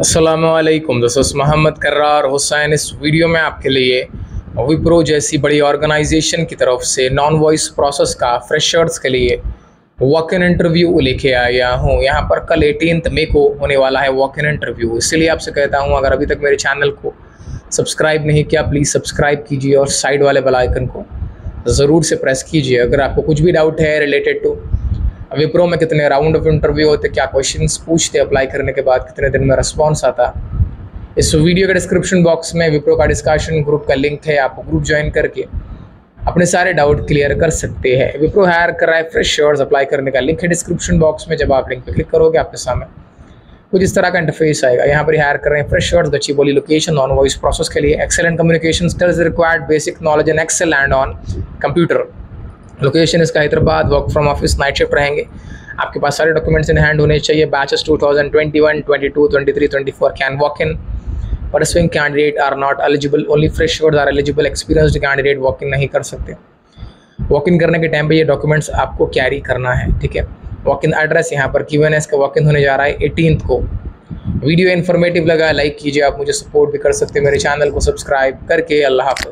असलम दोस्तों मोहम्मद कर्रार हुसैन इस वीडियो में आपके लिए विप्रो जैसी बड़ी ऑर्गेनाइजेशन की तरफ़ से नॉन वॉइस प्रोसेस का फ्रेशर्स के लिए वॉक इन इंटरव्यू लेके आया हूँ। यहाँ पर कल एटीन मे को होने वाला है वॉक इन इंटरव्यू इसलिए आपसे कहता हूँ, अगर अभी तक मेरे चैनल को सब्सक्राइब नहीं किया प्लीज़ सब्सक्राइब कीजिए और साइड वाले बेल आइकन को ज़रूर से प्रेस कीजिए। अगर आपको कुछ भी डाउट है रिलेटेड टू विप्रो में कितने राउंड ऑफ़ इंटरव्यू होते, क्या क्वेश्चन पूछते अप्लाई करने के बाद कितने दिन में रिस्पॉन्स आता। इस वीडियो के डिस्क्रिप्शन बॉक्स में विप्रो का डिस्कशन ग्रुप का लिंक है, आप ग्रुप ज्वाइन करके अपने सारे डाउट क्लियर कर सकते हैं। विप्रो हायर कर रहा है फ्रेश शर्ट्स अप्लाई करने का लिंक है डिस्क्रिप्शन बॉक्स में, जब आप लिंक पे क्लिक करोगे आपके सामने कुछ इस तरह का इंटरफेस आएगा। यहाँ पर हायर कर रहे हैं फ्रेश शर्ट्स गच्ची बोली लोकेशन नॉन वॉइस प्रोसेस के लिए excellent communication skills required basic knowledge and Excel and on computer location इसका Hyderabad work from office night shift रहेंगे। आपके पास सारे डॉक्यूमेंट्स इन हैंड होने चाहिए। Batches 2021, 22, 23, 24 can walk in pursuing candidate are not eligible only fresh are eligible experienced candidate walk in नहीं कर सकते। वॉक इन करने के टाइम पे ये डॉक्यूमेंट्स आपको कैरी करना है ठीक है? वॉक इन एड्रेस यहाँ पर क्यू एन एस का वॉक इन होने जा रहा है एटीन को। वीडियो इन्फॉर्मेटिव लगा लाइक कीजिए आप मुझे सपोर्ट भी कर सकते हैं मेरे चैनल को सब्सक्राइब करके। अल्लाह हाफ़